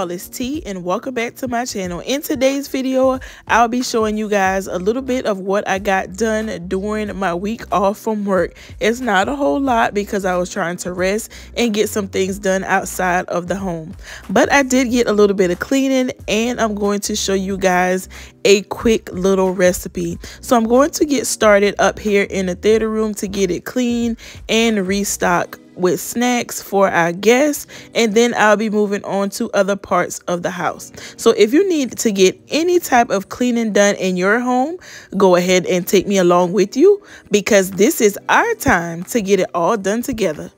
y'all, it's Tee and welcome back to my channel. In today's video, I'll be showing you guys a little bit of what I got done during my week off from work. It's not a whole lot because I was trying to rest and get some things done outside of the home. But I did get a little bit of cleaning and I'm going to show you guys a quick little recipe. So I'm going to get started up here in the theater room to get it clean and restock with snacks for our guests and then I'll be moving on to other parts of the house. So if you need to get any type of cleaning done in your home, go ahead and take me along with you because this is our time to get it all done together.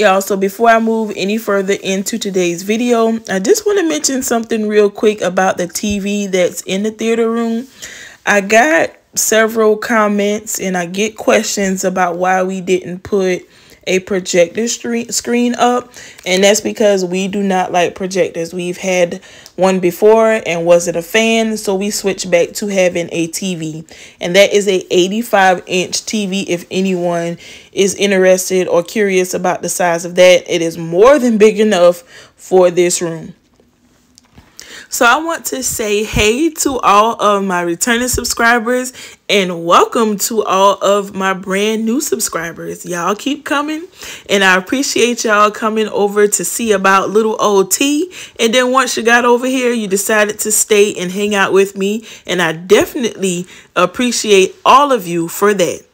Y'all. So before I move any further into today's video, I just want to mention something real quick about the TV that's in the theater room. I got several comments and I get questions about why we didn't put a projector screen up. And that's because we do not like projectors. We've had one before and wasn't a fan? So we switched back to having a tv and that is a 85 inch tv if anyone is interested or curious about the size of that. It is more than big enough for this room so I want to say hey to all of my returning subscribers and welcome to all of my brand new subscribers. Y'all keep coming and I appreciate y'all coming over to see about little old Tee. And then once you got over here, you decided to stay and hang out with me and I definitely appreciate all of you for that.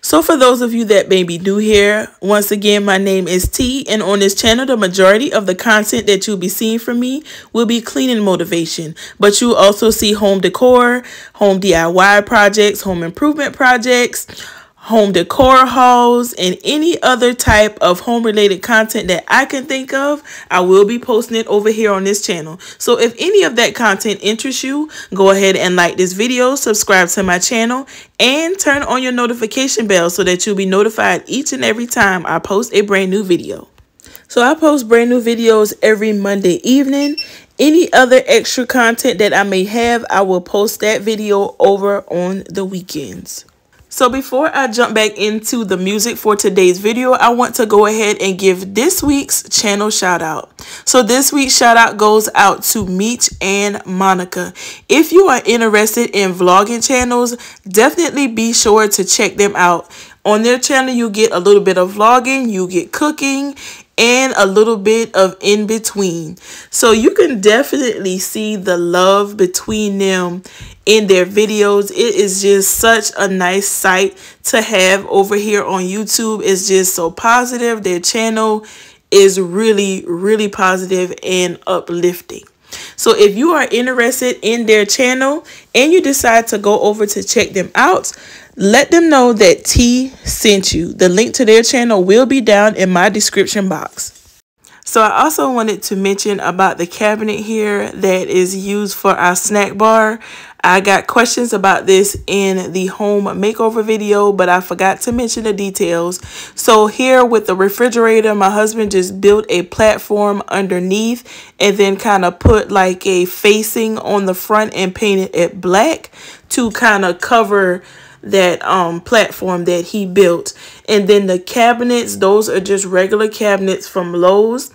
So for those of you that may be new here, once again, my name is Tee, and on this channel, the majority of the content that you'll be seeing from me will be cleaning motivation, but you'll also see home decor, home DIY projects, home improvement projects, home decor hauls, and any other type of home related content that I can think of, I will be posting it over here on this channel. So if any of that content interests you, go ahead and like this video, subscribe to my channel, and turn on your notification bell so that you'll be notified each and every time I post a brand new video. So I post brand new videos every Monday evening. Any other extra content that I may have, I will post that video over on the weekends. So before I jump back into the music for today's video, I want to go ahead and give this week's channel shout out. So this week's shout out goes out to Meech and Monica. If you are interested in vlogging channels, definitely be sure to check them out. On their channel, you get a little bit of vlogging, you get cooking, and a little bit of in between. So you can definitely see the love between them in their videos. It is just such a nice sight to have over here on YouTube. It's just so positive. Their channel is really, really positive and uplifting. So if you are interested in their channel and you decide to go over to check them out, let them know that Tee sent you. The link to their channel will be down in my description box. So I also wanted to mention about the cabinet here that is used for our snack bar. I got questions about this in the home makeover video, but I forgot to mention the details. So here with the refrigerator, my husband just built a platform underneath and then kind of put like a facing on the front and painted it black to kind of cover that um platform that he built. And then the cabinets those are just regular cabinets from Lowe's.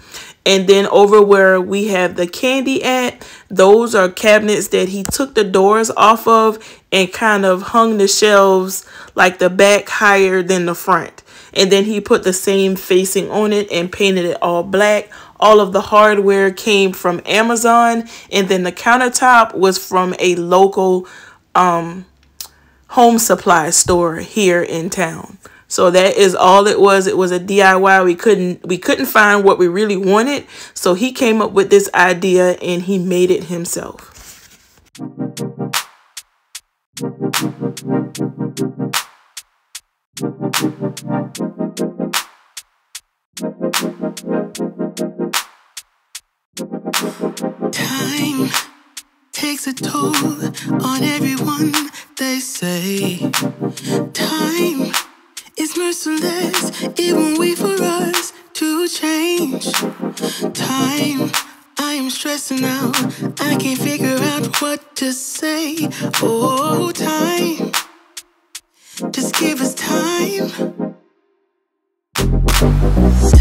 And then over where we have the candy at those are cabinets that he took the doors off of and kind of hung the shelves like the back higher than the front. And then he put the same facing on it and painted it all black. All of the hardware came from Amazon. And then the countertop was from a local um home supply store here in town. So that is all it was. It was a DIY. We couldn't we couldn't find what we really wanted. So he came up with this idea and he made it himself. Time takes a toll on everyone, they say. Time is merciless, it won't wait for us to change. Time, I am stressing out, I can't figure out what to say. Oh, time, just give us time.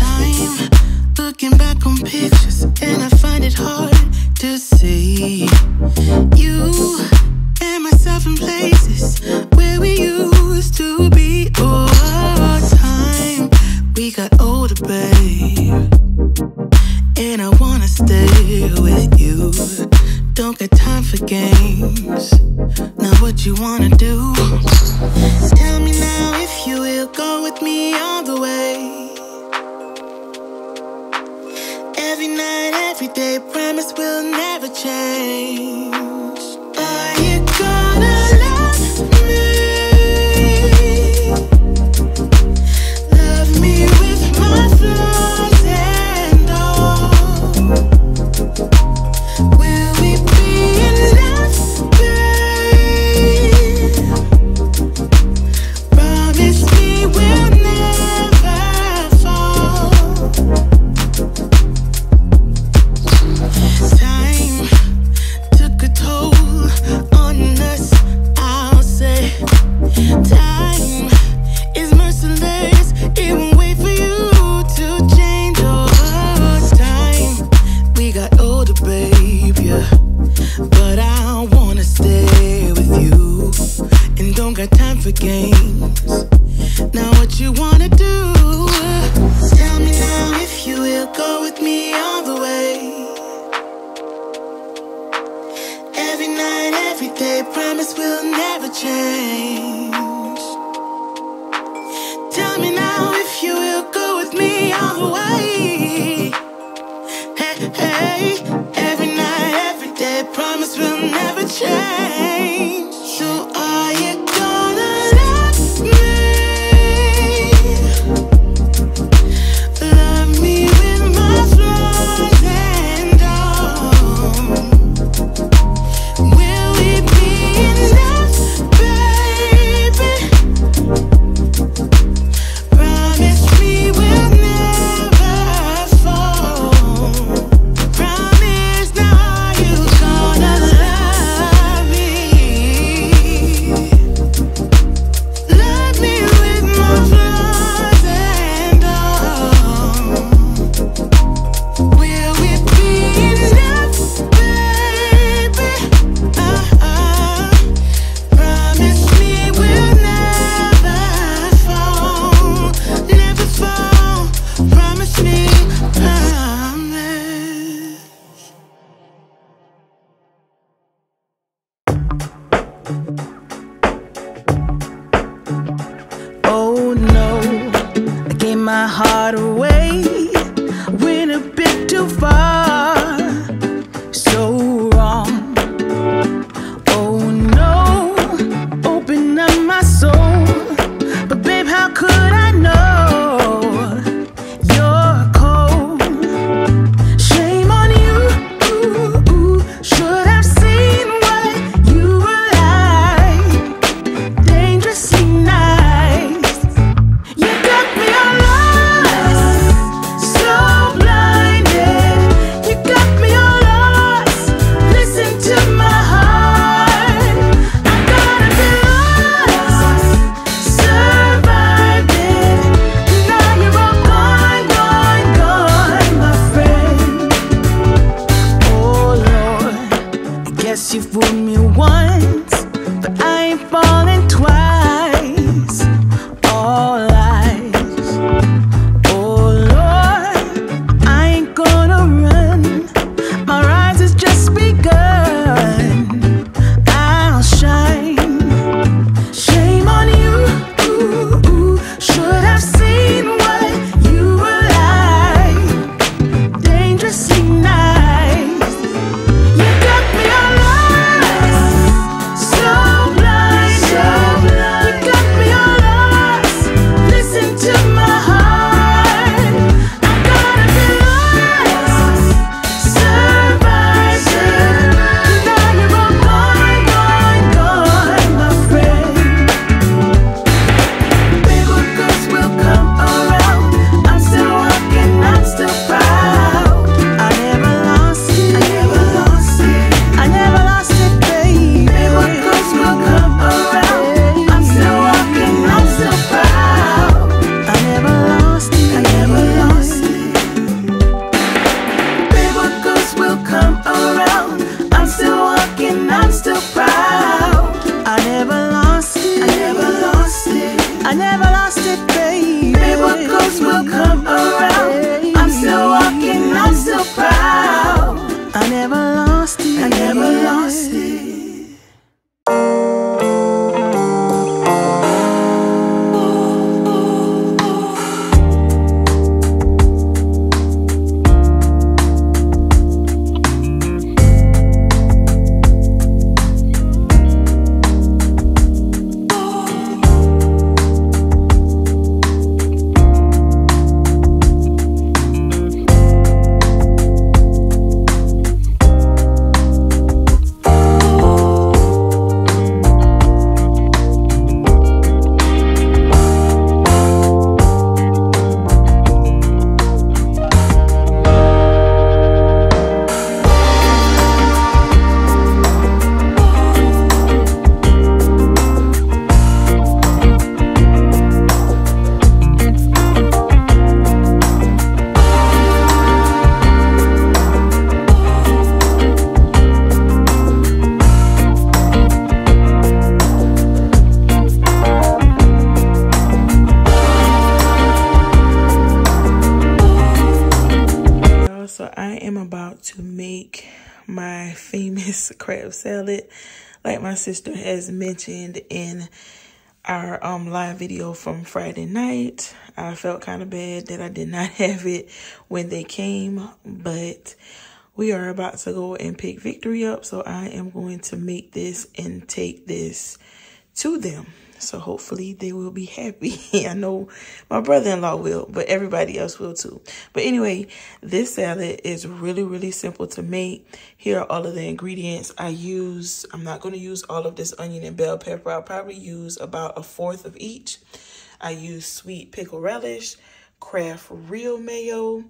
Time, looking back on pictures, and I find it hard to see you and myself in places where we used to be. Oh, time we got older, babe, and I wanna stay with you. Don't got time for games. Now what you wanna do? Tell me now if you will go with me all the way. Every night, every day, promise will never change. favorite games. Now what you wanna do? Tell me now if you will go with me all the way. Every night, every day, promise will never change. Tell me now if you will go with me all the way. Hey, hey, every night, every day, promise will never change. Crab salad, like my sister has mentioned, in our um live video from Friday night. I felt kind of bad that I did not have it when they came, but we are about to go and pick Victory up. So I am going to make this and take this to them. So hopefully they will be happy. I know my brother-in-law will, but everybody else will too. But anyway, this salad is really, really simple to make. Here are all of the ingredients I use. I'm not going to use all of this onion and bell pepper. I'll probably use about a fourth of each. I use sweet pickle relish, Kraft real mayo,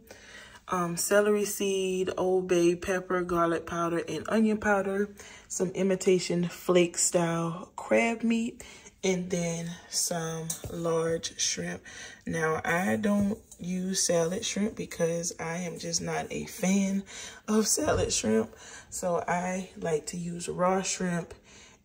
um, celery seed, Old Bay pepper, garlic powder, and onion powder, some imitation flake style crab meat, and then some large shrimp. Now, I don't use salad shrimp because I am just not a fan of salad shrimp. So I like to use raw shrimp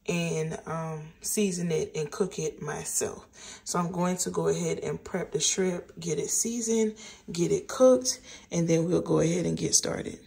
and um, season it and cook it myself. So I'm going to go ahead and prep the shrimp, get it seasoned, get it cooked, and then we'll go ahead and get started.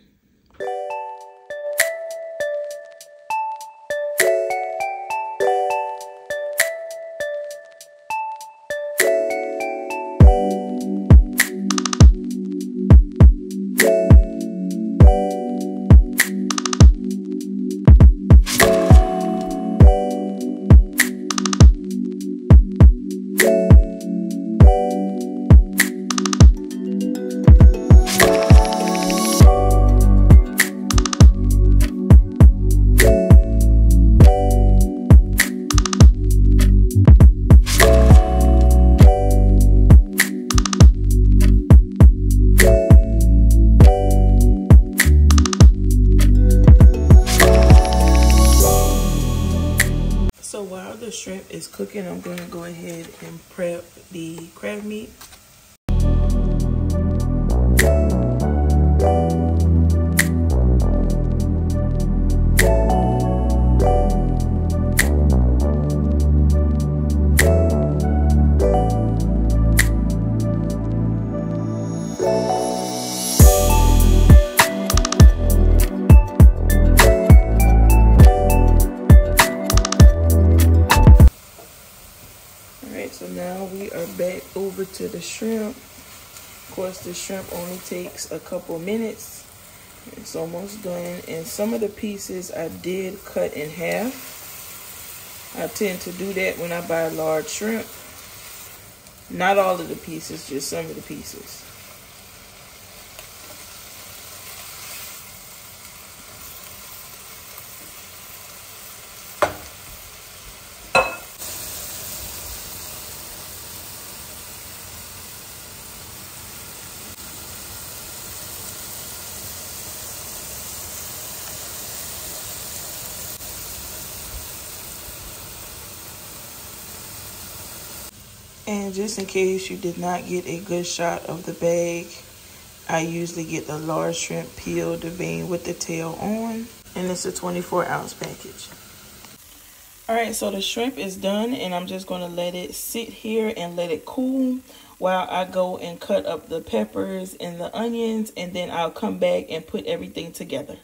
To the shrimp. Of course, the shrimp only takes a couple minutes. It's almost done. And some of the pieces I did cut in half. I tend to do that when I buy large shrimp. Not all of the pieces, just some of the pieces. And just in case you did not get a good shot of the bag, I usually get the large shrimp peeled, the vein with the tail on. And it's a 24 ounce package. All right, so the shrimp is done and I'm just gonna let it sit here and let it cool while I go and cut up the peppers and the onions and then I'll come back and put everything together.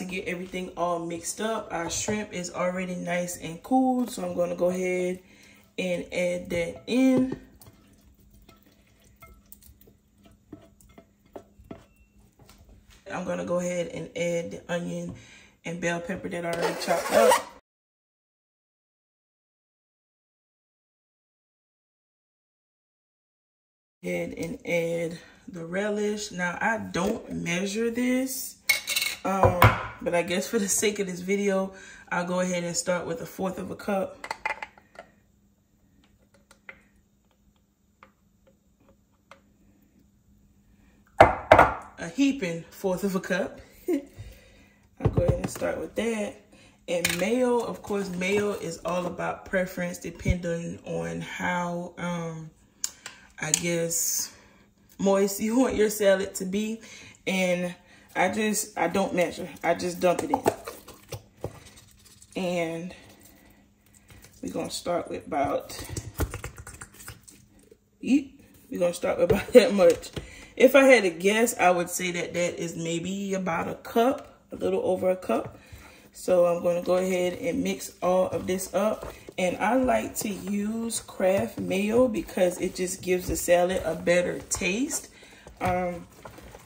To get everything all mixed up. Our shrimp is already nice and cooled, so I'm to go ahead and add that in. I'm to go ahead and add the onion and bell pepper that I already chopped up. Ahead and add the relish. Now, I don't measure this, um, but I guess for the sake of this video, I'll go ahead and start with a fourth of a cup. A heaping fourth of a cup. I'll go ahead and start with that. And mayo, of course, mayo is all about preference depending on how, um, I guess, moist you want your salad to be. And I just, I don't measure. I just dump it in. And we're going to start with about, eat. We're going to start with about that much. If I had to guess, I would say that that is maybe about a cup, a little over a cup. So I'm going to go ahead and mix all of this up. And I like to use Kraft mayo because it just gives the salad a better taste. Um,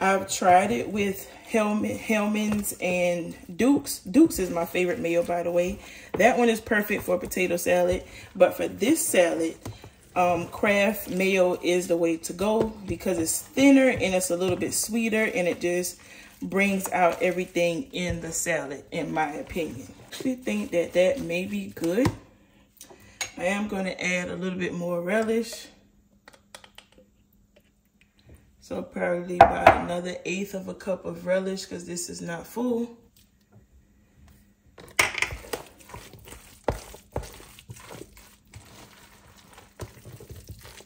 I've tried it with Hellman, Hellmann's and Duke's. Duke's is my favorite mayo, by the way. That one is perfect for potato salad. But for this salad, um, Kraft mayo is the way to go because it's thinner and it's a little bit sweeter and it just brings out everything in the salad, in my opinion. I actually think that that may be good. I am going to add a little bit more relish. So probably about another eighth of a cup of relish because this is not full.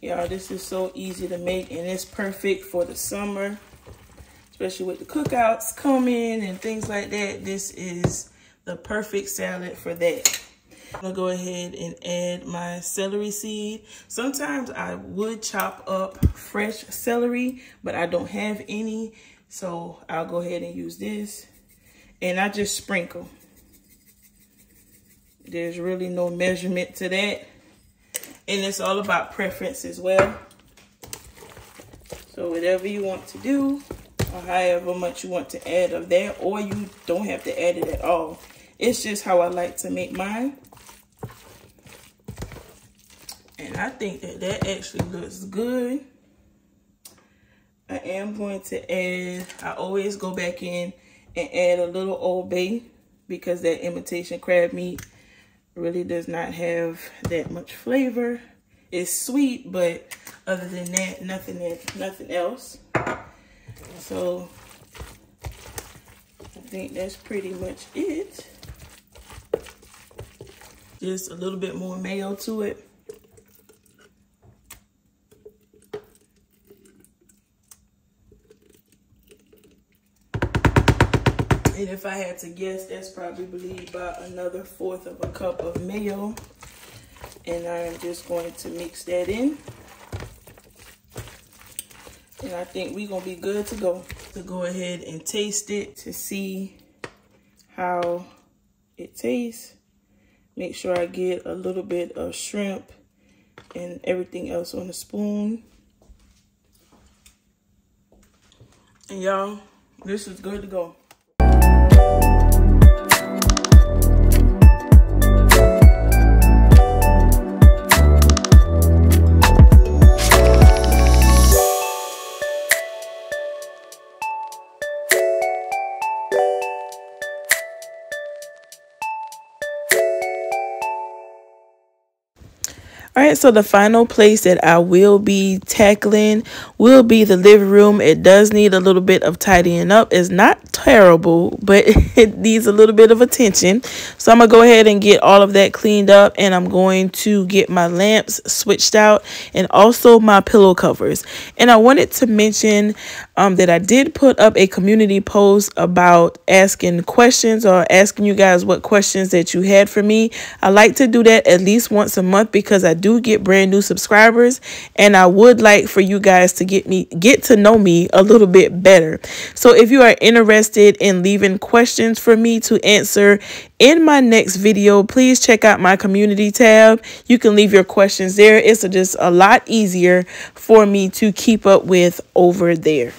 Y'all, this is so easy to make and it's perfect for the summer, especially with the cookouts coming and things like that. This is the perfect salad for that. I'm gonna go ahead and add my celery seed. Sometimes I would chop up fresh celery, but I don't have any. So I'll go ahead and use this. And I just sprinkle. There's really no measurement to that. And it's all about preference as well. So whatever you want to do, or however much you want to add of that, or you don't have to add it at all. It's just how I like to make mine. And I think that that actually looks good. I am going to add, I always go back in and add a little Old Bay because that imitation crab meat really does not have that much flavor. It's sweet, but other than that, nothing, nothing else. So I think that's pretty much it. Just a little bit more mayo to it. And if I had to guess, that's probably about another fourth of a cup of mayo. And I am just going to mix that in. And I think we're going to be good to go. To go ahead and taste it to see how it tastes. Make sure I get a little bit of shrimp and everything else on the spoon. And y'all, this is good to go. Right, so the final place that I will be tackling will be the living room. It does need a little bit of tidying up. It's not terrible, but it needs a little bit of attention. So I'm going to go ahead and get all of that cleaned up and I'm going to get my lamps switched out and also my pillow covers. And I wanted to mention um, that I did put up a community post about asking questions or asking you guys what questions that you had for me. I like to do that at least once a month because I do get brand new subscribers and I would like for you guys to get me get to know me a little bit better. So if you are interested in leaving questions for me to answer in my next video, please check out my community tab. You can leave your questions there. It's just a lot easier for me to keep up with over there.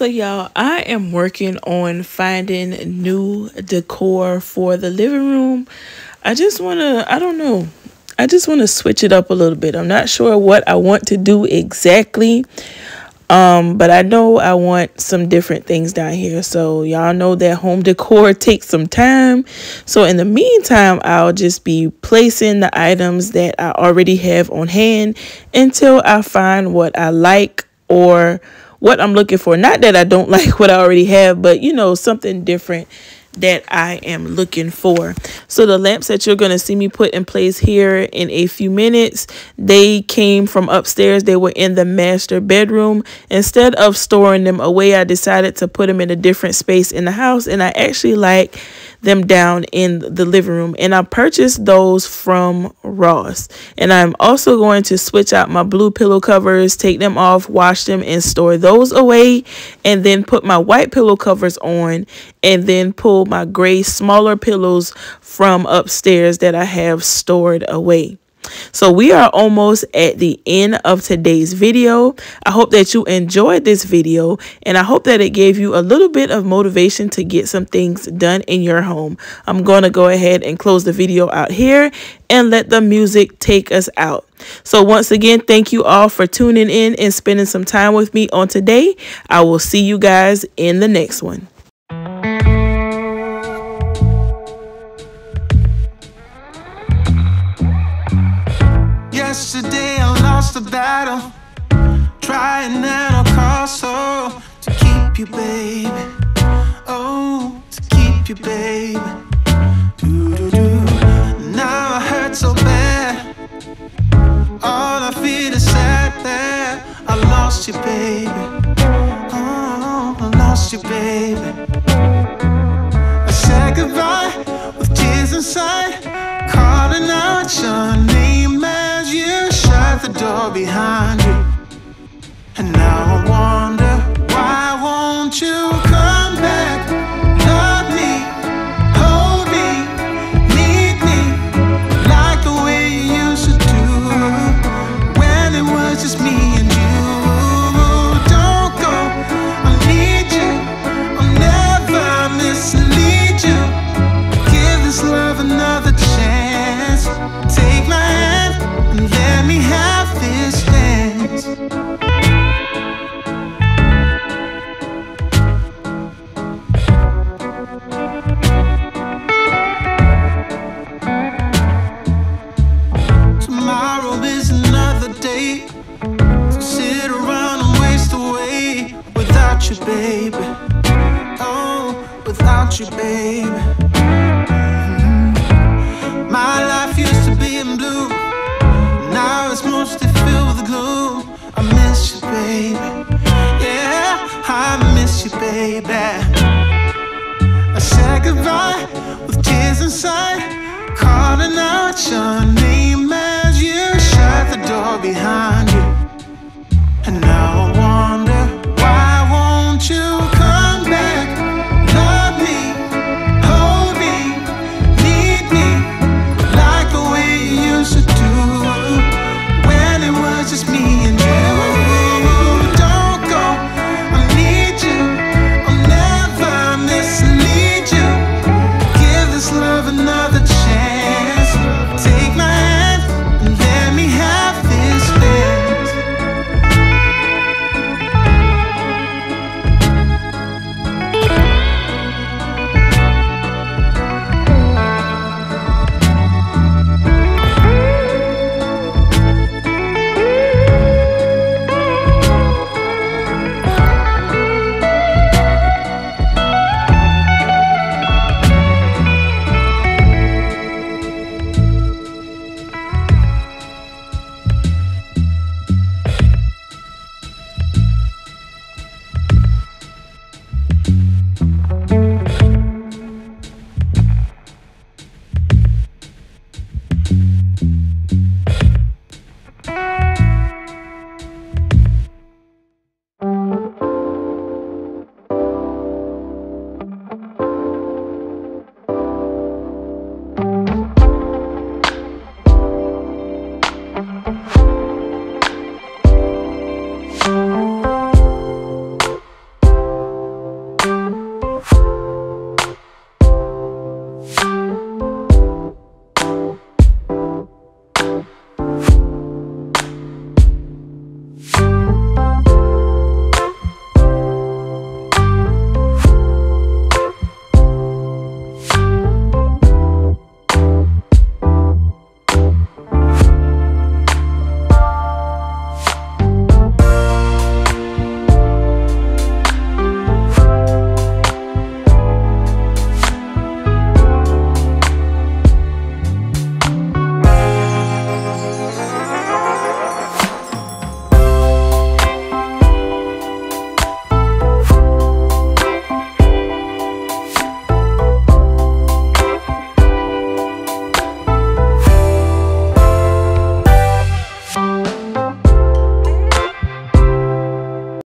So, y'all, I am working on finding new decor for the living room. I just want to, I don't know, I just want to switch it up a little bit. I'm not sure what I want to do exactly. Um, but I know I want some different things down here. So y'all know that home decor takes some time. So in the meantime, I'll just be placing the items that I already have on hand until I find what I like or what I'm looking for. Not that I don't like what I already have, but you know, something different that I am looking for. So the lamps that you're going to see me put in place here in a few minutes, they came from upstairs. They were in the master bedroom. Instead of storing them away, I decided to put them in a different space in the house. And I actually like them down in the living room. And I purchased those from Ross. And I'm also going to switch out my blue pillow covers, take them off, wash them, and store those away. And then put my white pillow covers on and then pull my gray smaller pillows from upstairs that I have stored away. So we are almost at the end of today's video. I hope that you enjoyed this video and I hope that it gave you a little bit of motivation to get some things done in your home. I'm going to go ahead and close the video out here and let the music take us out. So once again, thank you all for tuning in and spending some time with me on today. I will see you guys in the next one. Yesterday I lost the battle, trying at all costs, oh, to keep you, baby. Oh, to keep you, baby. Doo-doo-doo. Now I hurt so bad. All I feel is sad that I lost you, baby. Oh, I lost you, baby. I said goodbye with tears inside, calling out your name door behind you.